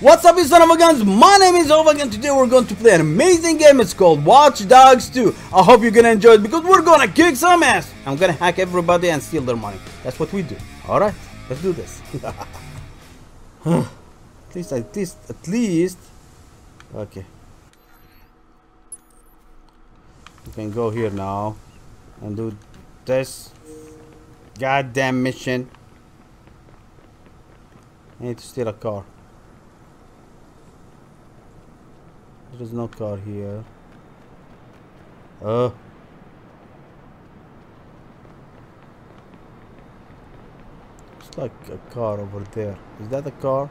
What's up you son of a guns, my name is Hovac and today we're going to play an amazing game, it's called Watch Dogs 2. I hope you're gonna enjoy it because we're gonna kick some ass. I'm gonna hack everybody and steal their money. That's what we do. Alright, let's do this. at least, at least, at least. Okay. You can go here now and do this goddamn mission. I need to steal a car. There is no car here. Oh. It's like a car over there. Is that a car?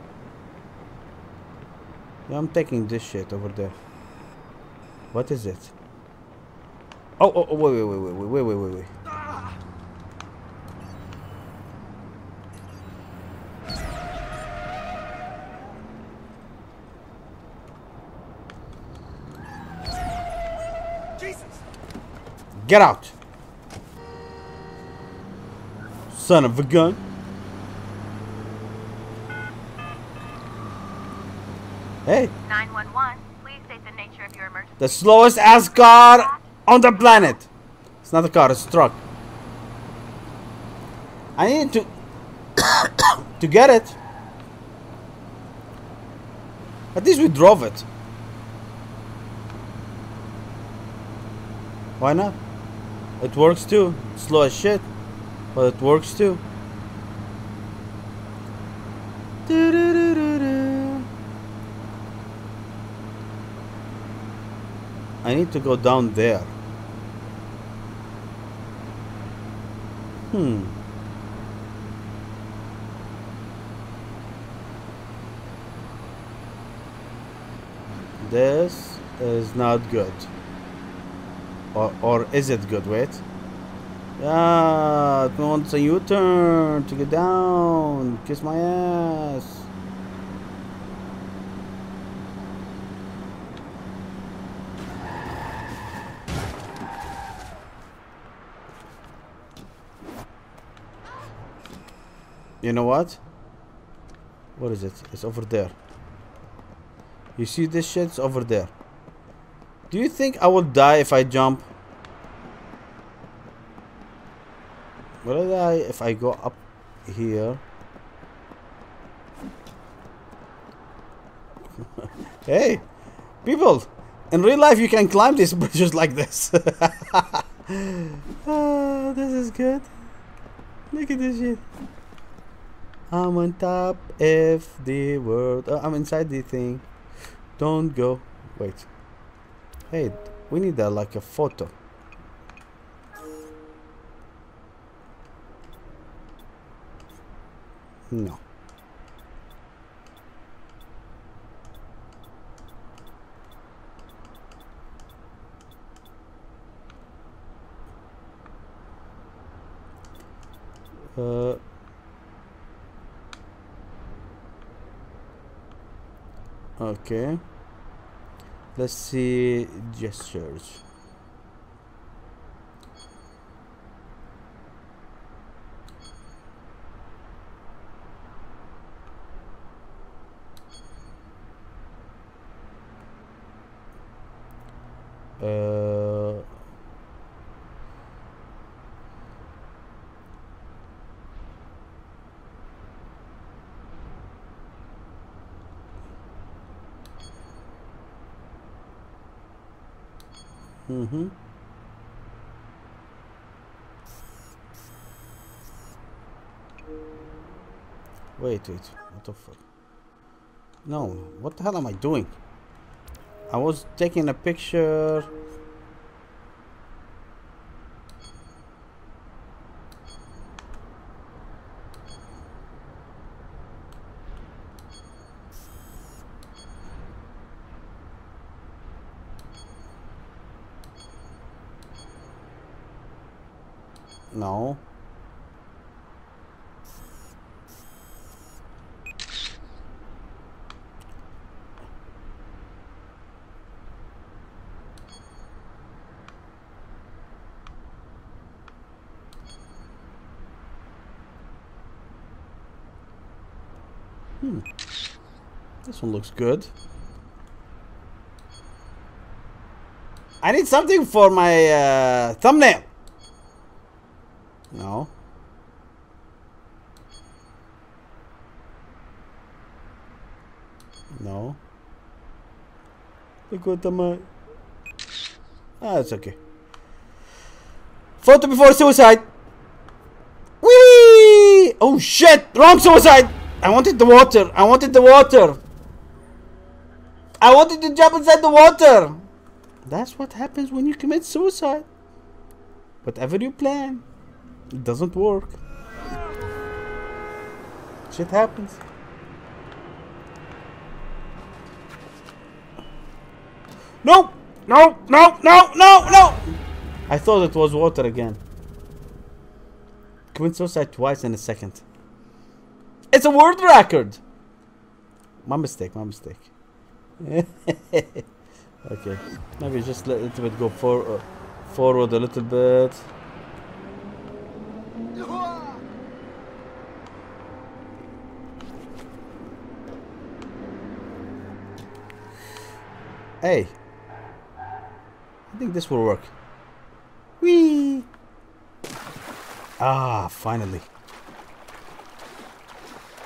Yeah, I'm taking this shit over there. What is it? Oh, oh, oh wait, wait, wait, wait, wait, wait, wait, wait. Get out! Son of a gun. Hey. 911, please state the nature of your emergency. The slowest ass car on the planet. It's not a car, it's a truck. I need to to get it. At least we drove it. Why not? It works too. Slow as shit. But it works too. I need to go down there. Hmm. This is not good. Or, or is it good? Wait. Yeah, it wants a U-turn to get down. Kiss my ass. You know what? What is it? It's over there. You see this shit? It's over there. Do you think I will die if I jump? Will I die if I go up here? hey! People! In real life you can climb these bridges like this. oh, this is good. Look at this shit. I'm on top of the world. Oh, I'm inside the thing. Don't go. Wait. Hey, we need a, like a photo. No. Uh, okay let's see gestures Mm-hmm. Wait, wait. What the fuck? No, what the hell am I doing? I was taking a picture. No. Hmm. This one looks good. I need something for my uh, thumbnail. No. No. Look what am I? Ah, it's okay. Photo before suicide. Whee! Oh shit! Wrong suicide! I wanted the water. I wanted the water. I wanted to jump inside the water. That's what happens when you commit suicide. Whatever you plan, it doesn't work. Shit happens. No! No! No! No! No! No! I thought it was water again. Commit suicide twice in a second. It's a world record! My mistake, my mistake. okay. Maybe just let a little bit go for, uh, forward a little bit. Hey. I think this will work. Whee! Ah, finally.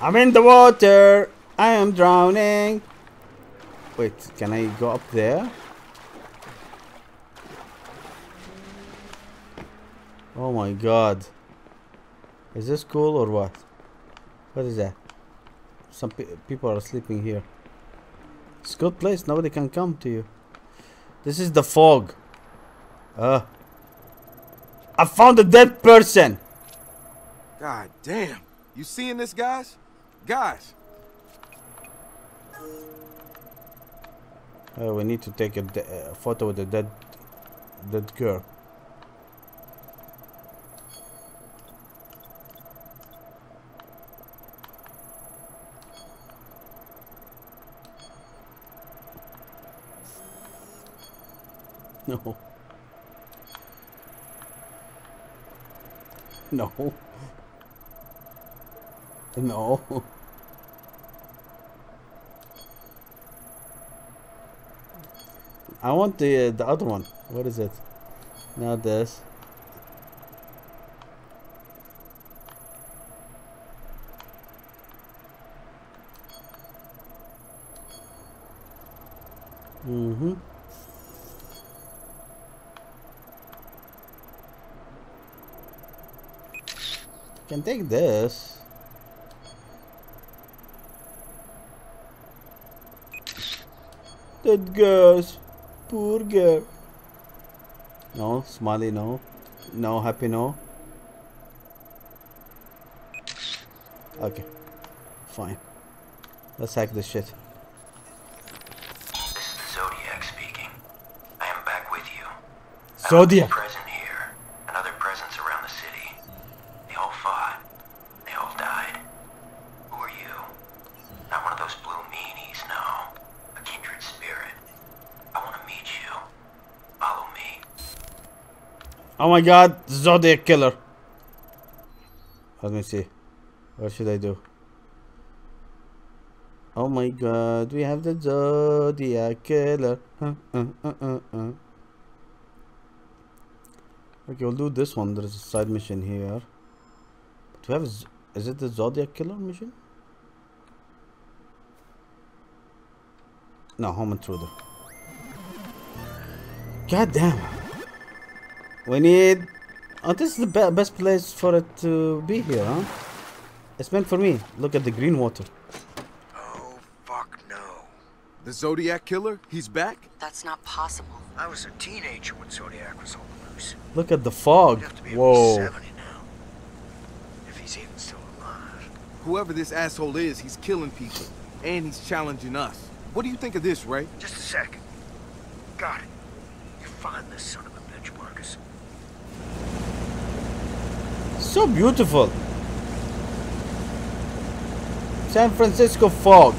I'm in the water! I am drowning! Wait, can I go up there? Oh my god. Is this cool or what? What is that? Some pe people are sleeping here. It's a good place. Nobody can come to you. This is the fog. Uh. I found a dead person. God damn. You seeing this, guys? Guys. Uh, we need to take a, de- a photo with the dead, dead girl. No. No. No. I want the uh, the other one. What is it? Not this. Mm-hmm. Can take this. That girls. Poor girl. No, smiley no. No, happy no. Okay. Fine. Let's hack this shit. This is Zodiac speaking. I am back with you. Zodiac. Present here, and other presence around the city. They all fought. They all died. Who are you? Not one of those blue meanies, no. A kindred spirit. I want to meet you. Follow me. Oh my god, Zodiac killer. Let me see. What should I do? Oh my god, we have the Zodiac killer. Uh, uh, uh, uh. Okay, we'll do this one. There's a side mission here. But we have. Is it the Zodiac killer mission? No, home intruder. God damn. We need. Oh, this is the be- best place for it to be here, huh? It's meant for me. Look at the green water. Oh, fuck no. The Zodiac Killer? He's back? That's not possible. I was a teenager when Zodiac was on the loose. Look at the fog. He'd have to be Whoa. 70 now. If he's even still alive. Whoever this asshole is, he's killing people. And he's challenging us. What do you think of this, Ray? Just a second. Got it. You find this son of a bitch, Marcus. So beautiful. San Francisco fog.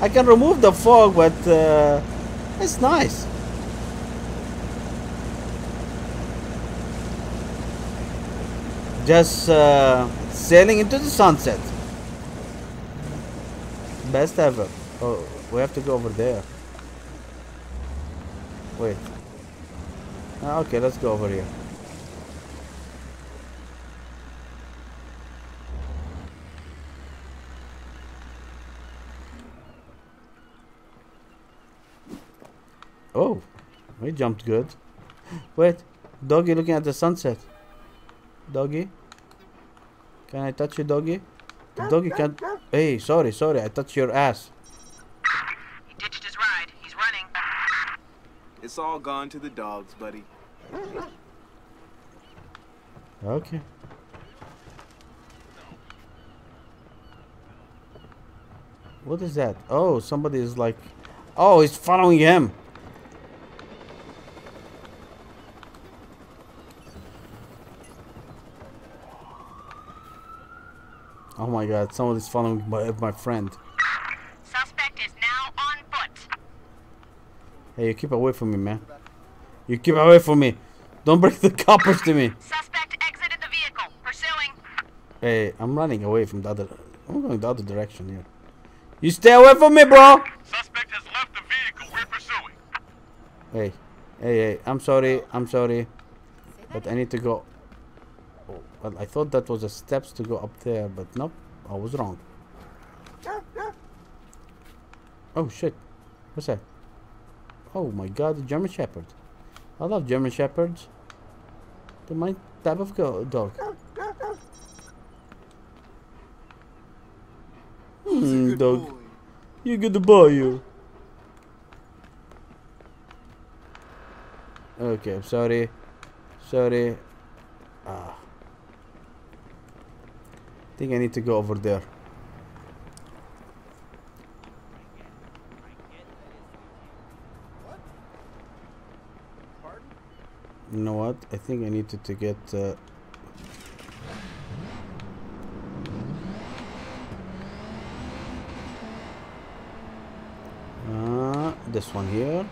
I can remove the fog, but uh, it's nice. Just uh, sailing into the sunset. Best ever. Oh, we have to go over there. Wait. Ah, okay, let's go over here. Oh, we jumped good. Wait, doggy looking at the sunset. Doggy? Can I touch you, doggy? The doggy can't. Hey, sorry, sorry, I touched your ass. He ditched his ride. He's running. It's all gone to the dogs, buddy. Okay. What is that? Oh, somebody is like. Oh, he's following him. God, somebody's following my, my friend. Suspect is now on foot. Hey, you keep away from me, man. You keep away from me. Don't bring the coppers to me. Suspect exited the vehicle. Pursuing. Hey, I'm running away from the other. I'm going the other direction here. You stay away from me, bro. Suspect has left the vehicle. We're pursuing. Hey, hey, hey. I'm sorry. I'm sorry. But I need to go. Oh, well, I thought that was the steps to go up there, but nope. I was wrong. Oh shit. What's that? Oh my god, the German Shepherd. I love German Shepherds. They're my type of go dog. Hmm, dog. boy. You good boy, you. Okay, I'm sorry. Sorry. Ah. Think I need to go over there. You know what? I think I needed to get. Uh, uh, this one here.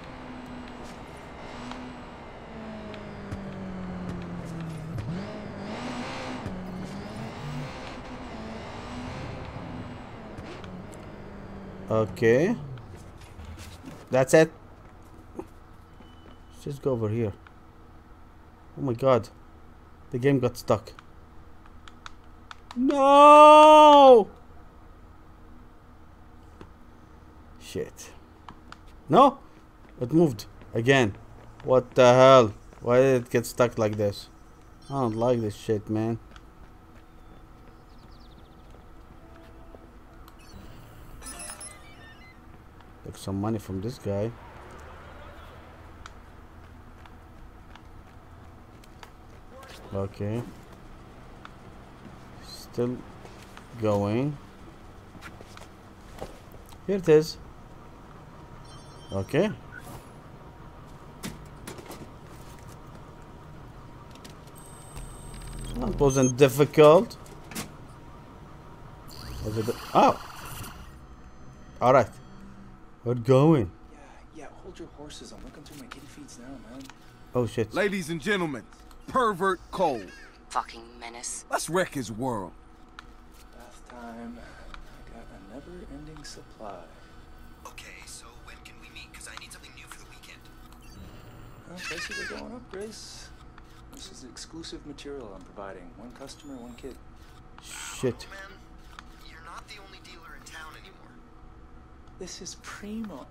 Okay. That's it. Let's just go over here. Oh my god. The game got stuck. No! Shit. No! It moved. Again. What the hell? Why did it get stuck like this? I don't like this shit, man. Took some money from this guy. Okay. Still going. Here it is. Okay. That wasn't difficult. Was it? Oh. All right. We're going. Yeah, yeah, hold your horses. I'm looking through my kitty feeds now, man. Oh shit. Ladies and gentlemen, pervert Cole. Fucking menace. Let's wreck his world. Bath time. I got a never-ending supply. Okay, so when can we meet? Because I need something new for the weekend. Well, prices are going up, Grace. This is exclusive material I'm providing. One customer, one kid. Shit. Man, This is primo.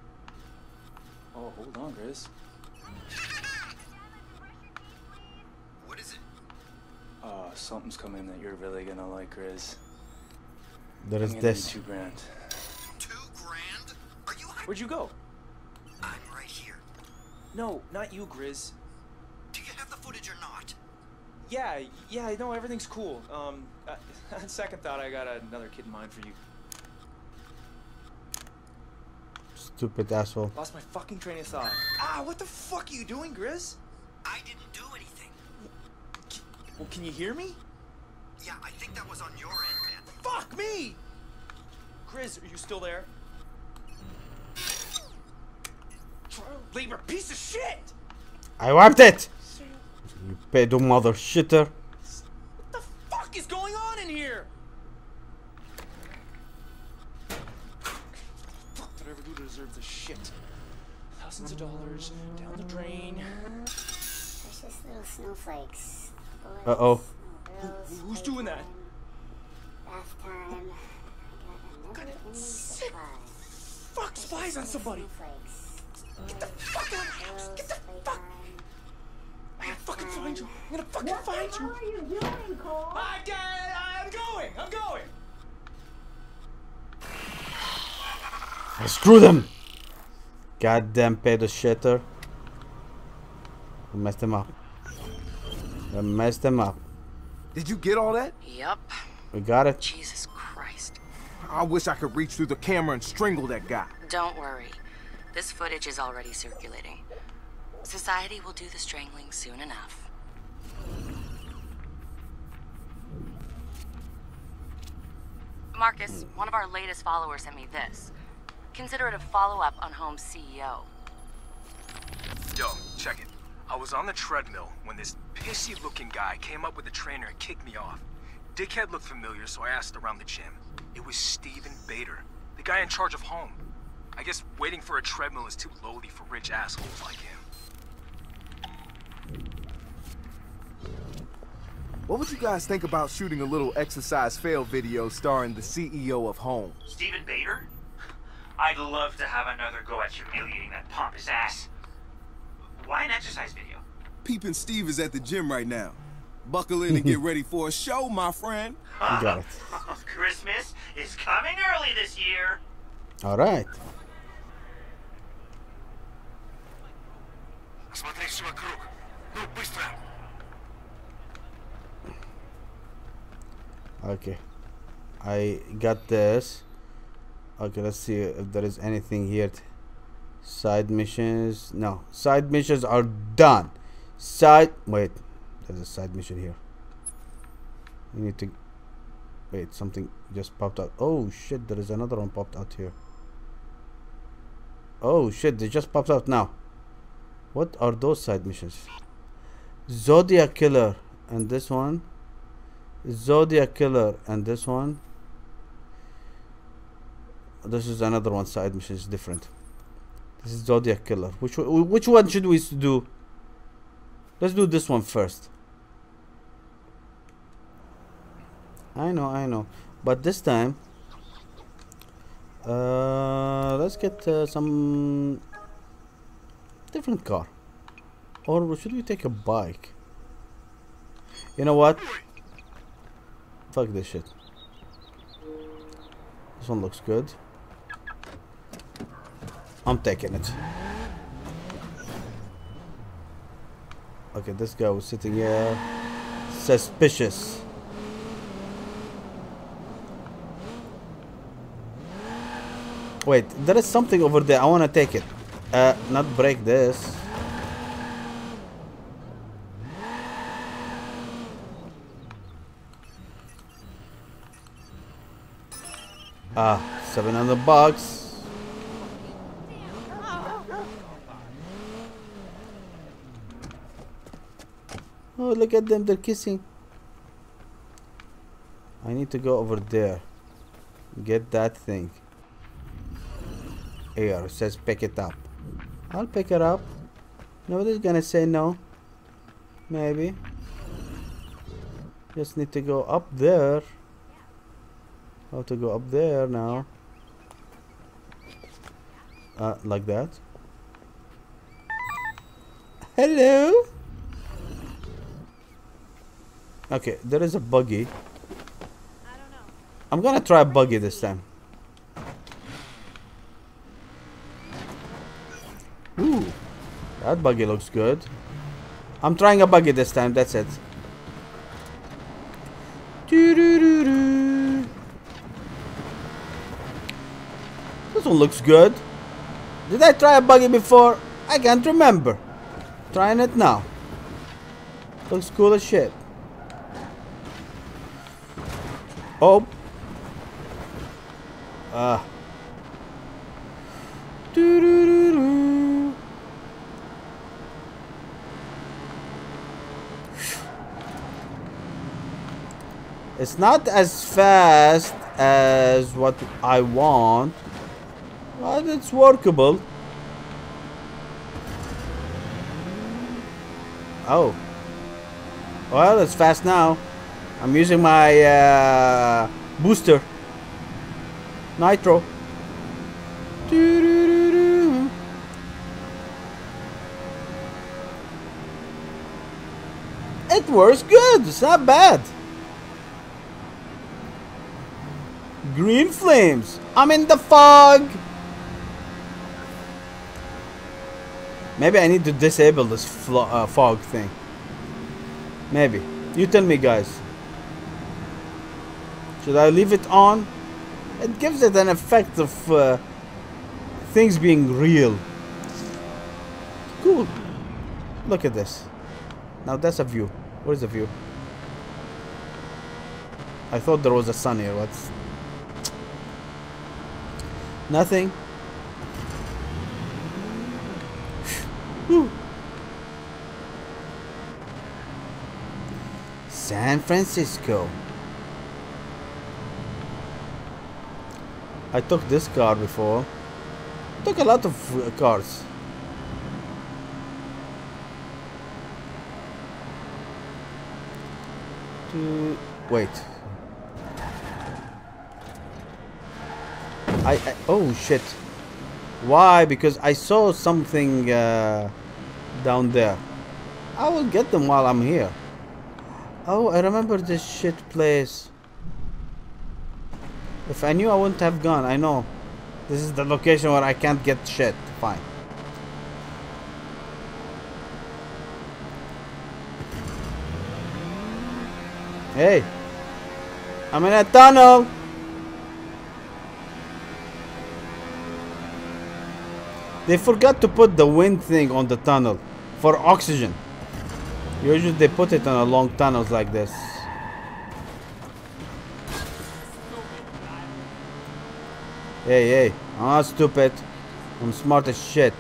Oh, hold on, Grace. What is it? Uh, something's coming that you're really gonna like, Grizz. There is I'm gonna need this. two grand. Two grand? Are you? Where'd you go? I'm right here. No, not you, Grizz. Do you have the footage or not? Yeah, yeah, no, everything's cool. Um, uh, on second thought, I got another kid in mind for you. Stupid asshole. Lost my fucking train of thought. Ah, what the fuck are you doing, Grizz? I didn't do anything. Well, can you hear me? Yeah, I think that was on your end, man. Fuck me! Grizz, are you still there? Trial labor piece of shit! I wiped it! You pedo mother shitter. What the fuck is going on in here? ever do to deserve this shit. Thousands of dollars down the drain. Precious little snowflakes. Uh-oh. girls, Who's doing that? Bath time. I got a sick. Fuck spies on somebody. Snowflakes. Get the fuck out of the house. Get the fuck. I'm gonna fucking find you. I'm gonna fucking find you. What are you doing, Cole? I got I'm going. I'm going. Screw them! Goddamn pedo shitter. We messed them up. We messed them up. Did you get all that? Yep. We got it. Jesus Christ. I wish I could reach through the camera and strangle that guy. Don't worry. This footage is already circulating. Society will do the strangling soon enough. Marcus, one of our latest followers sent me this. Consider it a follow-up on Haum's CEO. Yo, check it. I was on the treadmill when this pissy looking guy came up with a trainer and kicked me off. Dickhead looked familiar, so I asked around the gym. It was Steven Bader, the guy in charge of Haum. I guess waiting for a treadmill is too lowly for rich assholes like him. What would you guys think about shooting a little exercise fail video starring the CEO of Haum? Stephen Bader? I'd love to have another go at humiliating that pompous ass. Why an exercise video? Peeping Steve is at the gym right now. Buckle in and get ready for a show, my friend. We got it. Christmas is coming early this year. Alright. Осмотрись вокруг. Ну, быстро! Okay. I got this. Okay, let's see if there is anything here. Side missions. No. Side missions are done. Side. Wait. There's a side mission here. You need to. Wait, something just popped out. Oh shit, there is another one popped out here. Oh shit, they just popped out now. What are those side missions? Zodiac Killer. And this one. Zodiac Killer and this one. This is another one side mission is different. This is Zodiac Killer. Which which one should we do? Let's do this one first. I know, I know, but this time, uh, let's get uh, some different car, or should we take a bike? You know what? Fuck this shit. This one looks good. I'm taking it. Okay, this guy was sitting here. Suspicious. Wait, there is something over there. I want to take it. Uh, not break this. Ah, 700 bucks. Oh, look at them, they're kissing. I need to go over there. Get that thing. Here, says pick it up. I'll pick it up. Nobody's gonna say no. Maybe. Just need to go up there. How to go up there now? Uh, like that. Hello. Okay, there is a buggy. I'm gonna try a buggy this time. Ooh, that buggy looks good. I'm trying a buggy this time. That's it. This one looks good. Did I try a buggy before? I can't remember. Trying it now. Looks cool as shit. Oh. Ah. Doo-doo-doo-doo. It's not as fast as what I want. But it's workable. Oh. Well, it's fast now. I'm using my uh, booster. Nitro. It works good. It's not bad. Green flames. I'm in the fog. Maybe I need to disable this uh, fog thing. Maybe. You tell me, guys. Should I leave it on? It gives it an effect of uh, things being real. Cool. Look at this. Now that's a view. Where's the view? I thought there was a sun here. What's nothing? San Francisco. I took this car before. Took a lot of uh, cars. Wait. I, I oh shit. Why? Because I saw something uh, down there. I will get them while I'm here. Oh, I remember this shit place. If I knew I wouldn't have gone, I know. This is the location where I can't get shit. Fine. Hey. I'm in a tunnel. They forgot to put the wind thing on the tunnel for oxygen. Usually they put it on a long tunnels like this. Hey, hey, I'm not stupid. I'm smart as shit.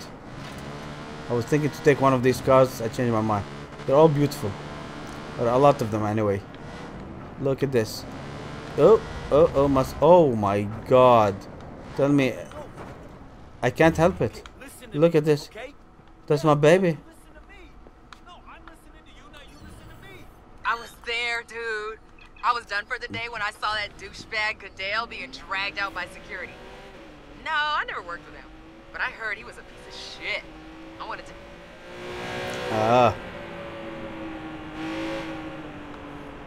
I was thinking to take one of these cars. I changed my mind. They're all beautiful. A lot of them anyway. Look at this. Oh, oh, oh, must. Oh my god. Tell me. I can't help it. Look at this. That's my baby. I was there, dude. I was done for the day when I saw that douchebag Goodale being dragged out by security. No, I never worked with him. But I heard he was a piece of shit. I wanted to... Ah.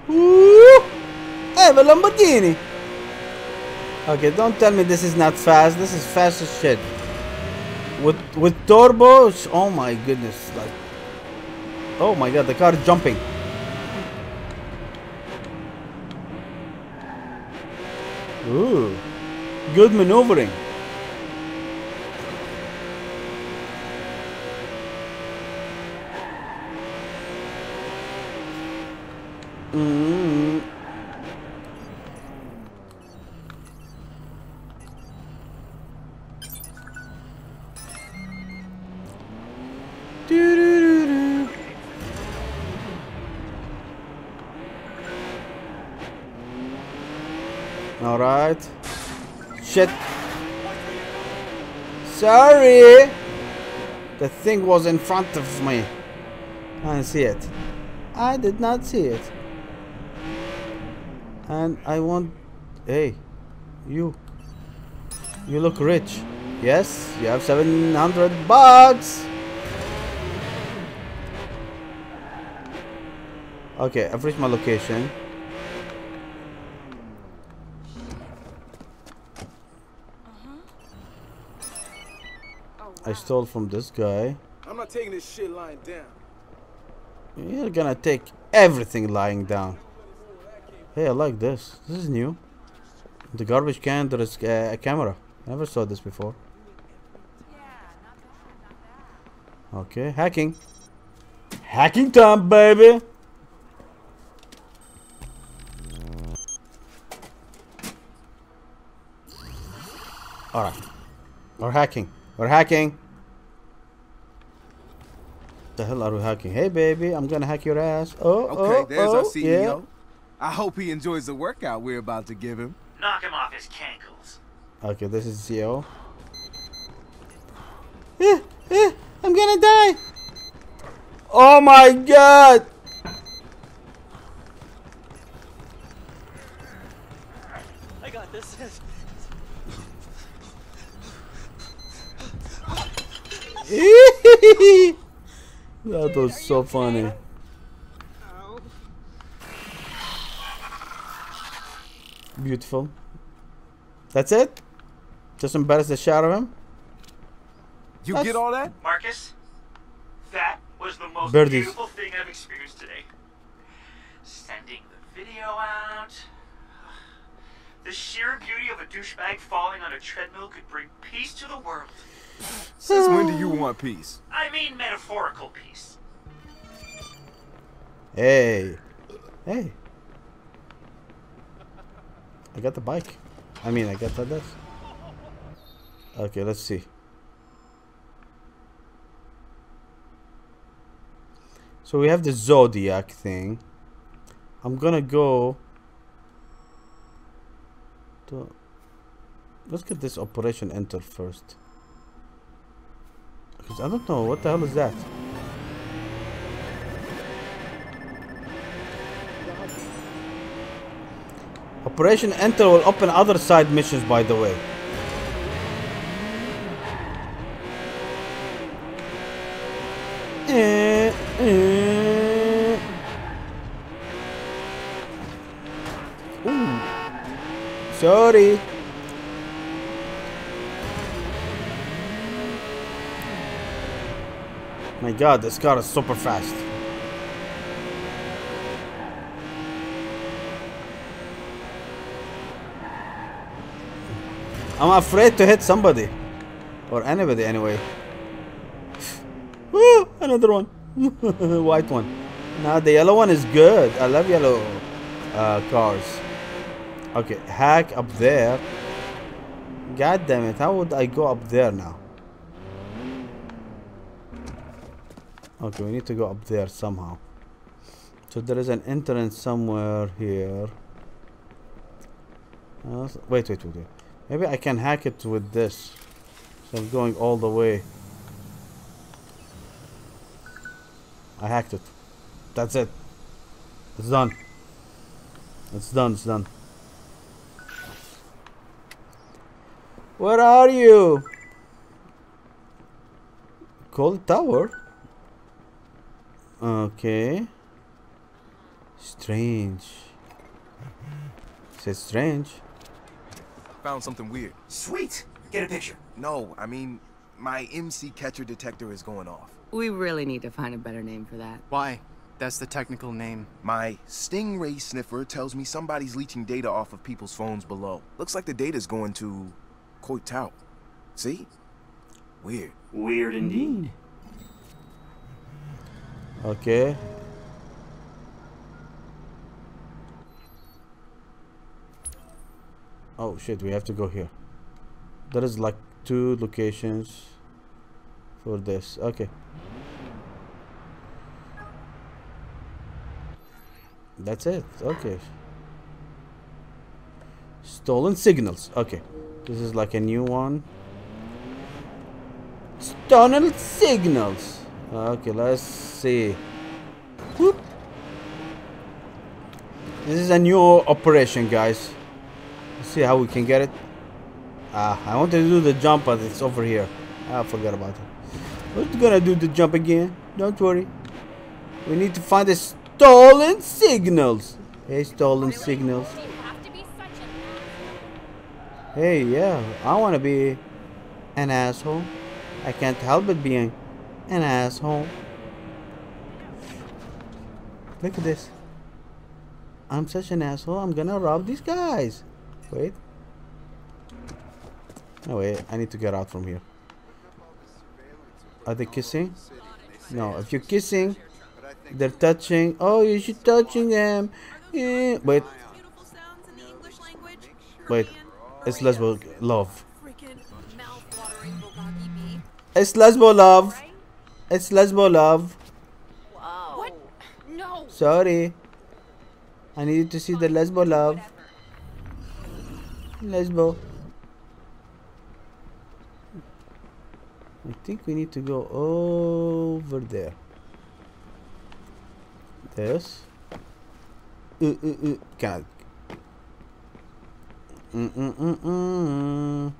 Woo! I have a Lamborghini. Okay, don't tell me this is not fast. This is fast as shit. With with turbos, oh my goodness! Like, oh my god, the car is jumping. Ooh, good maneuvering. Mm. Doo-doo-doo-doo. All right. Shit. Sorry. The thing was in front of me. I didn't see it. I did not see it. And I want... Hey. You. You look rich. Yes, you have 700 bucks. Okay, I've reached my location. Stole from this guy. I'm not taking this shit lying down. You're gonna take everything lying down. Hey, I like this. This is new. The garbage can, there is uh, a camera. Never saw this before. Okay, hacking. Hacking time, baby! Alright. We're hacking. We're hacking. The hell are we hacking? Hey, baby, I'm gonna hack your ass. Oh, Okay, oh, there's oh, our CEO. yeah. I hope he enjoys the workout we're about to give him. Knock him off his cankles. Okay, this is CEO. Eh, eh, I'm gonna die. Oh my god. I got this. that was so funny. Beautiful. That's it? Just embarrass the shit out of him? You That's- get all that? Marcus, that was the most Birdies. beautiful thing I've experienced today. Sending the video out. The sheer beauty of a douchebag falling on a treadmill could bring peace to the world. Since when do you want peace? I mean metaphorical peace. Hey. Hey. I got the bike. I mean, I got the this. Okay, let's see. So we have the Zodiac thing. I'm gonna go to let's get this operation enter first. Because I don't know what the hell is that. Operation Enter will open other side missions, by the way. Eh, eh. Ooh. Sorry. My god, this car is super fast. I'm afraid to hit somebody. Or anybody anyway. Woo, another one. White one. Now the yellow one is good. I love yellow uh, cars. Okay, hack up there. God damn it, how would I go up there now? Okay, we need to go up there somehow. So there is an entrance somewhere here. Uh, wait, wait, wait, wait. Maybe I can hack it with this. So I'm going all the way. I hacked it. That's it. It's done. It's done, it's done. Where are you? Coit Tower? Okay. Strange. Says strange. Found something weird. Sweet. Get a picture. No, I mean, my IMSI catcher detector is going off. We really need to find a better name for that. Why? That's the technical name. My Stingray sniffer tells me somebody's leeching data off of people's phones below. Looks like the data's going to Coit Tower. See? Weird. Weird indeed. Okay. Oh shit, we have to go here. There is like two locations for this. Okay. That's it. Okay. Stolen signals. Okay. This is like a new one. Stolen signals. Okay, let's see. Whoop. This is a new operation, guys. Let's see how we can get it. Ah, I wanted to do the jump, but it's over here. I forgot about it. We're gonna do the jump again. Don't worry. We need to find the stolen signals. Hey, stolen signals. Hey, yeah, I want to be an asshole. I can't help but being an asshole. Look at this. I'm such an asshole. I'm gonna rob these guys. Wait. No, wait. I need to get out from here. Are they kissing? No. If you're kissing, they're touching. Oh, you should touching them. Yeah. Wait. Wait. It's lesbo love. It's lesbo love. It's lesbo love. Whoa. What? No. Sorry. I needed to see the lesbo love. Lesbo. I think we need to go over there. This. Uh, uh, uh. Can I? Mm mm mm mm.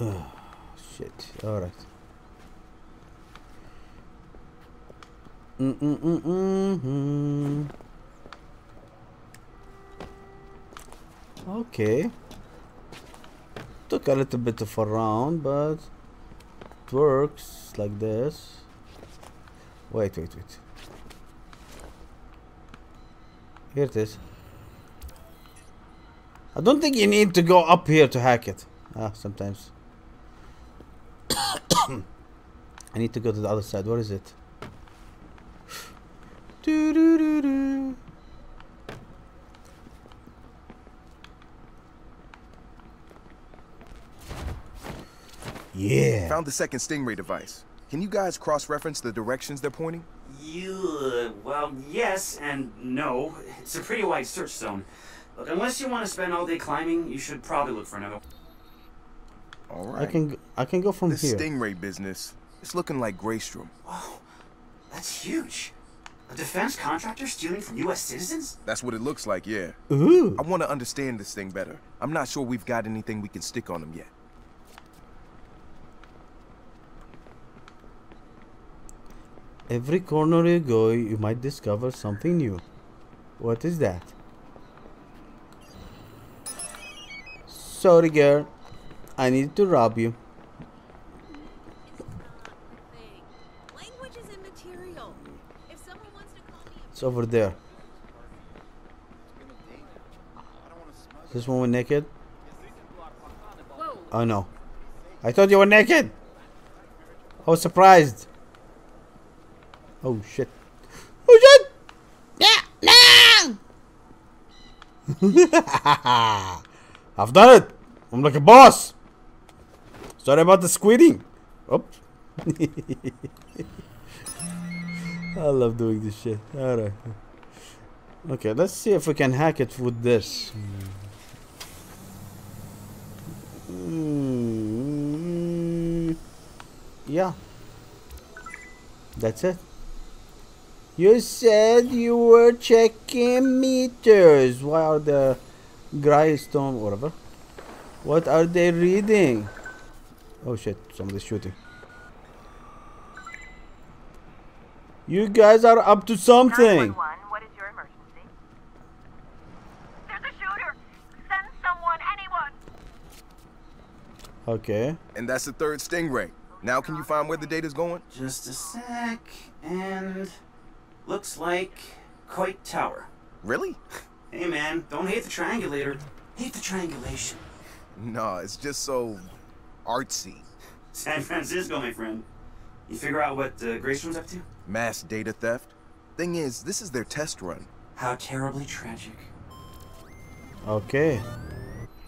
Oh, shit. Alright. Mm mm mm mm mm. Okay. Took a little bit of a round, but it works like this. Wait, wait, wait. Here it is. I don't think you need to go up here to hack it. Ah, sometimes. I need to go to the other side. Where is it? Do do do do. Yeah. Found the second Stingray device. Can you guys cross-reference the directions they're pointing? You, well, yes and no. It's a pretty wide search zone. Look, unless you want to spend all day climbing, you should probably look for another. All I can g- I can go from This here. Stingray business, it's looking like Greystrom. Whoa, that's huge. A defense contractor stealing from U.S. citizens? That's what it looks like, yeah. Ooh. I want to understand this thing better. I'm not sure we've got anything we can stick on them yet. Every corner you go, you might discover something new. What is that? Sorry, girl. I need to rob you. thing. Language is immaterial. If someone wants to call me It's over there. This woman naked? whoa, Oh no. I thought you were naked. I was surprised. Oh shit. Oh shit! Yeah, no! I've done it! I'm like a boss! Sorry about the squealing. Oops. I love doing this shit. Alright. Okay, let's see if we can hack it with this. Mm, yeah. That's it. You said you were checking meters. Why are the Greystone, whatever? What are they reading? Oh shit, somebody's shooting. You guys are up to something. what is your emergency? There's a shooter! Send someone, anyone! Okay. And that's the third Stingray. Now can you find where the data's going? Just a sec, and looks like Coit Tower. Really? Hey man, don't hate the triangulator. Hate the triangulation. No, it's just so artsy. San Francisco, my friend. You figure out what uh, Graystrom's up to? Mass data theft. Thing is, this is their test run. How terribly tragic. Okay.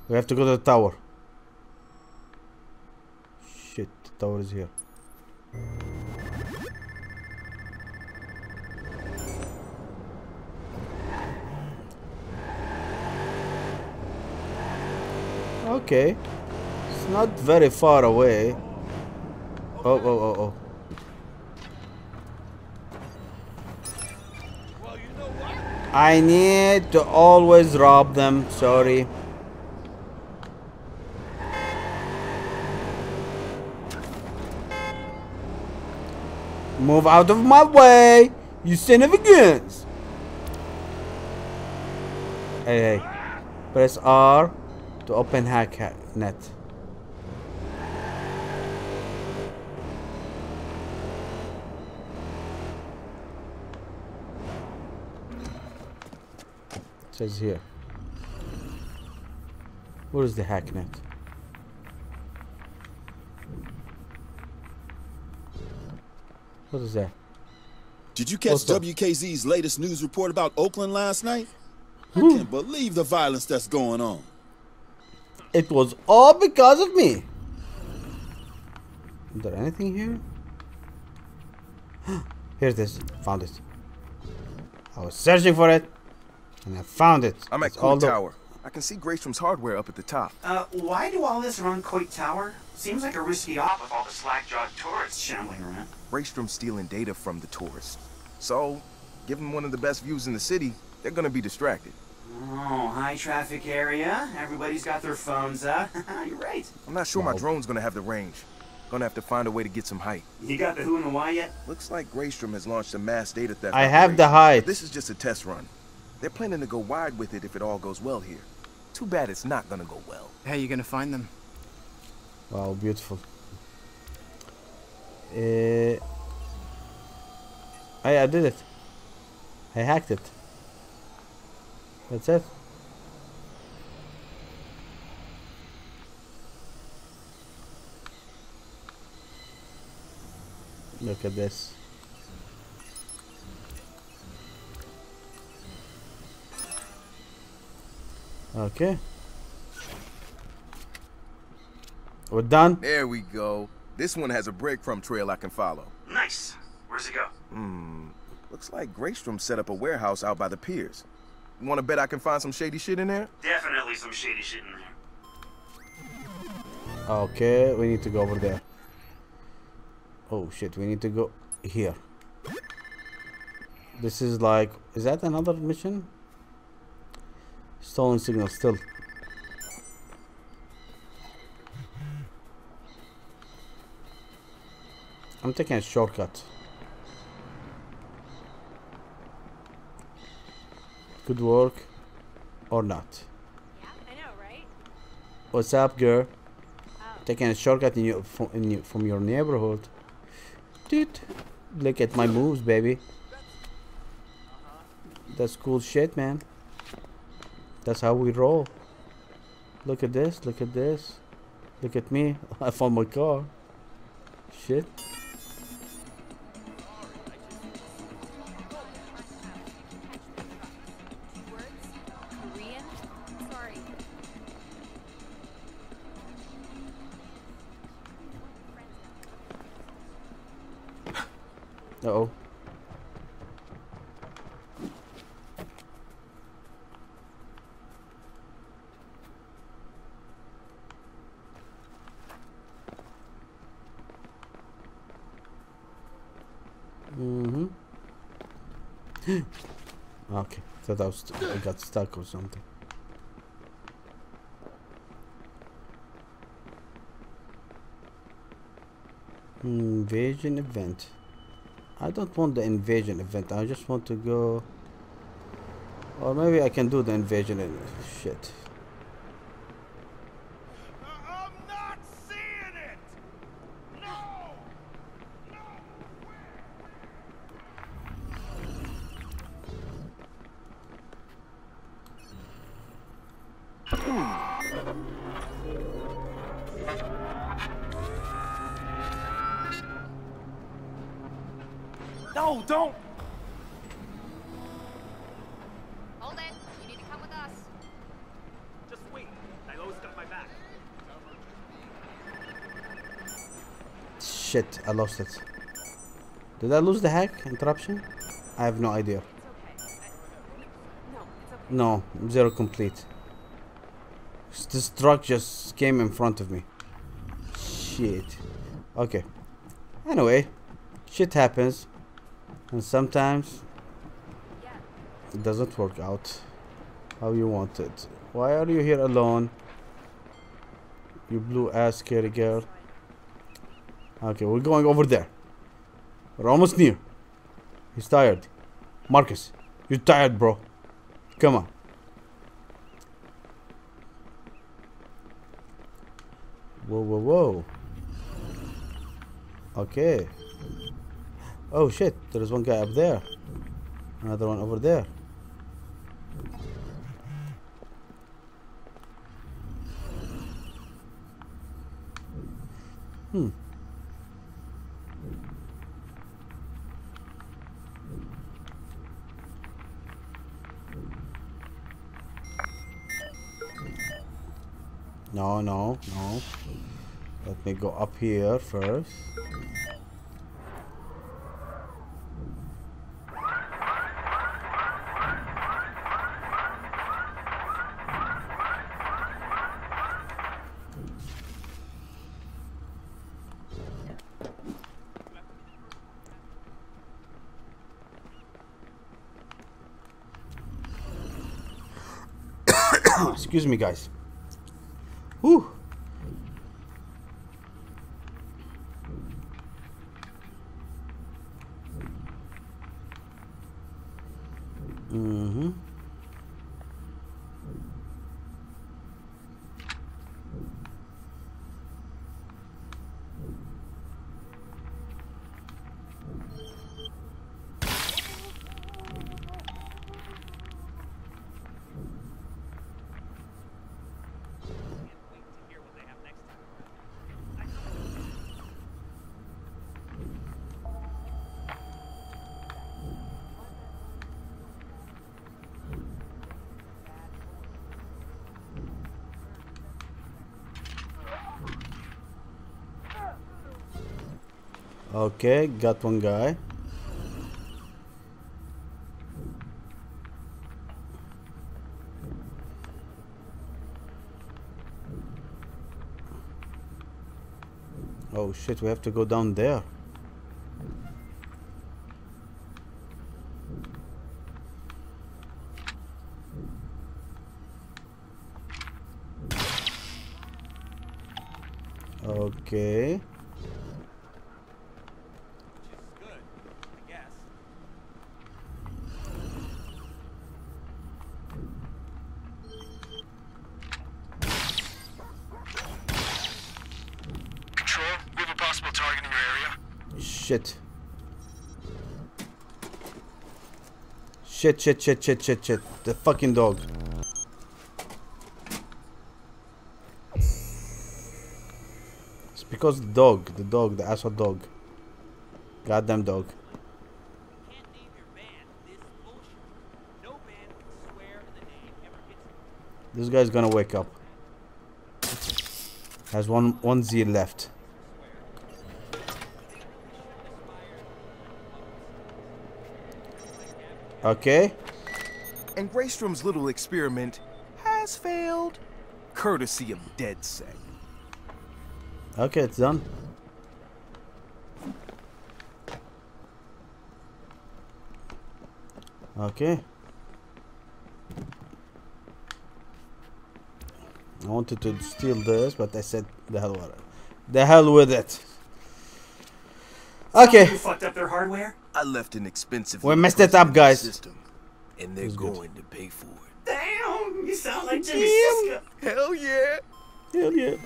We have to go to the tower. Shit, the tower is here. Okay. It's not very far away. Oh, oh, oh, oh. I need to always rob them. Sorry. Move out of my way, you son of a. Hey, hey. Press R to open hack net. Says here. Where is the hacknet? What is that? Did you catch What's up? WKZ's latest news report about Oakland last night? I hmm. can't believe the violence that's going on. It was all because of me. Is there anything here? here it is. Found it. I was searching for it, and I found it. I'm at It's all Cool the- Tower. I can see Graystrom's hardware up at the top. Uh, why do all this around Coit Tower? Seems like a risky op with all the slack-jawed tourists shambling around. Graystrom's stealing data from the tourists. So, give them one of the best views in the city, they're gonna be distracted. Oh, high traffic area. Everybody's got their phones out. You're right. I'm not sure my drone's gonna have the range. Gonna have to find a way to get some height. You got the who and the why yet? Looks like Graystrom has launched a mass data theft. I have the operation, height. This is just a test run. They're planning to go wide with it if it all goes well here. Too bad it's not gonna go well. How are you gonna find them? Wow, beautiful. Uh, I, I did it. I hacked it. That's it. Look at this. Okay. We're done. There we go. This one has a breadcrumb trail I can follow. Nice. Where's it go? Hmm. Looks like Graystrom set up a warehouse out by the piers. You wanna bet I can find some shady shit in there? Definitely some shady shit in there. Okay, we need to go over there. Oh shit, we need to go here. This is like, is that another mission? Stolen signal still. I'm taking a shortcut. Could work or not. I know, right? What's up, girl? Oh. Taking a shortcut in your, from, in your, from your neighborhood. Dude, look at my moves, baby. That's cool shit, man. That's how we roll. Look at this, look at this. Look at me. I found my car. Shit. Thought I was I got stuck or something. Invasion event. I don't want the invasion event. I just want to go. Or maybe I can do the invasion. and- Shit. Don't! Hold it. You need to come with us. Just wait. Nilo's got my back. Shit, I lost it. Did I lose the hack interruption? I have no idea. No, zero complete. This truck just came in front of me. Shit. Okay. Anyway, shit happens. And sometimes it doesn't work out how you want it. Why are you here alone? You blue ass scary girl. Okay, we're going over there. We're almost near. He's tired. Marcus, you're tired, bro. Come on. Whoa, whoa, whoa. Okay. Oh shit, there's one guy up there. Another one over there. Hmm. No, no, no. Let me go up here first. Excuse me, guys. Okay, got one guy. Oh shit, we have to go down there. Shit, shit, shit, shit, shit, shit. The fucking dog. It's because the dog, the dog, the asshole dog. Goddamn dog. This guy's gonna wake up. Has one one Z left. Okay. And Graystrom's little experiment has failed, courtesy of DedSec. Okay, it's done. Okay. I wanted to steal this, but I said the hell with it. The hell with it. Okay. You fucked up their hardware? I left an expensive. We messed it up, guys. System, and they're It good. going to pay for it. Damn, you sound like Jimmy Siska. Hell yeah. Hell yeah.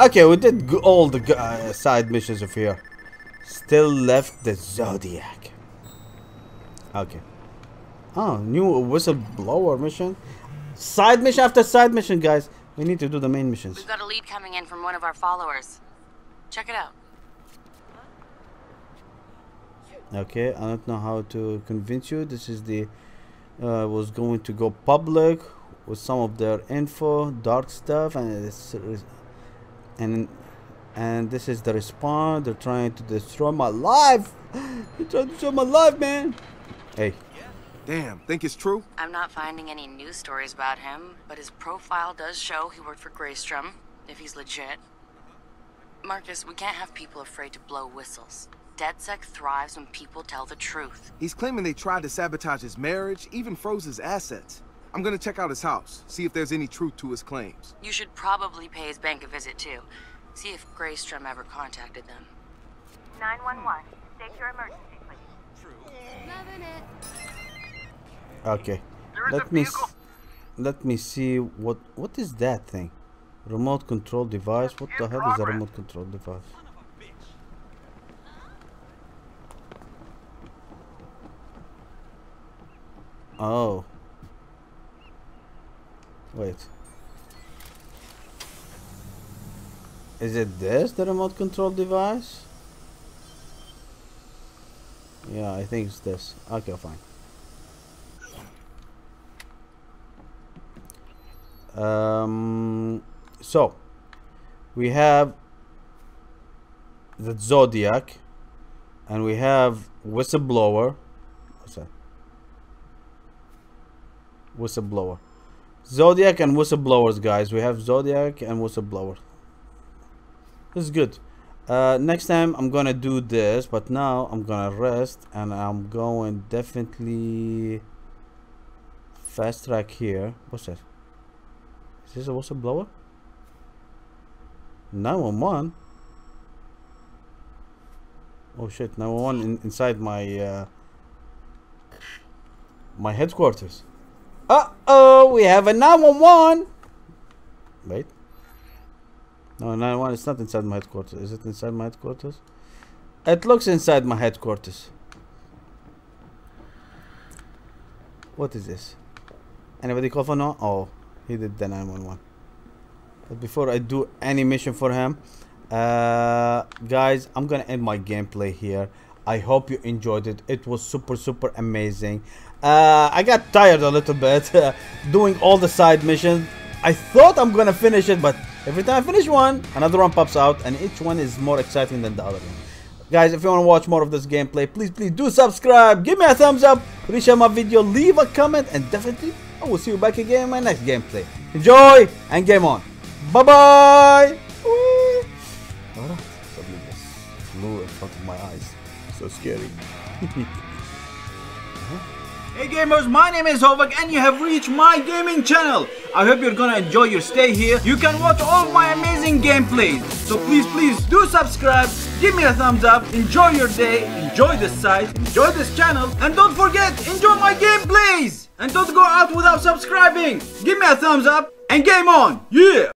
Okay, we did all the uh, side missions of here. Still left the Zodiac. Okay. Oh, new whistleblower mission. Side mission after side mission, guys. We need to do the main missions. We've got a lead coming in from one of our followers. Check it out. Okay, I don't know how to convince you. This is the uh, was going to go public with some of their info, dark stuff, and it's and and this is the response. They're trying to destroy my life. They're trying to destroy my life, man. Hey, Damn, think it's true? I'm not finding any news stories about him, but his profile does show he worked for Greystrom, if he's legit. Marcus, we can't have people afraid to blow whistles. DedSec thrives when people tell the truth. He's claiming they tried to sabotage his marriage, even froze his assets. I'm gonna check out his house, see if there's any truth to his claims. You should probably pay his bank a visit too. See if Greystrom ever contacted them. 911. State your emergency, please. Loving it. okay. Let me s- let me see what what is that thing? Remote control device. What the hell is a remote control device? Oh. Wait. Is it this, the remote control device? Yeah, I think it's this. Okay, fine. Um, so, we have the Zodiac, and we have Whistleblower. What's that? Whistleblower. Zodiac and Whistleblowers, guys. We have Zodiac and Whistleblower. This is good. Uh, next time I'm gonna do this, but now I'm gonna rest and I'm going definitely fast track here. What's that? Is this a whistleblower? 911? Oh shit, 911 in, inside my uh, my headquarters. Uh oh, we have a 911! Wait. No, 911 it's not inside my headquarters. Is it inside my headquarters? It looks inside my headquarters. What is this? Anybody call for no? Oh, he did the 911. But before I do any mission for him, uh, guys, I'm gonna end my gameplay here. I hope you enjoyed it. It was super, super amazing. Uh, I got tired a little bit uh, doing all the side missions. I thought I'm gonna finish it, but every time I finish one, another one pops out, and each one is more exciting than the other one. Guys, if you want to watch more of this gameplay, please, please do subscribe. Give me a thumbs up. Reshare my video. Leave a comment. And definitely, I will see you back again in my next gameplay. Enjoy and game on. Bye-bye. Alright, in front of my eyes. So scary. Hey gamers, my name is Hovac and you have reached my gaming channel. I hope you're gonna enjoy your stay here. You can watch all my amazing gameplays. So please, please do subscribe, give me a thumbs up, enjoy your day, enjoy this site, enjoy this channel, and don't forget, enjoy my gameplays! And don't go out without subscribing. Give me a thumbs up and game on! Yeah!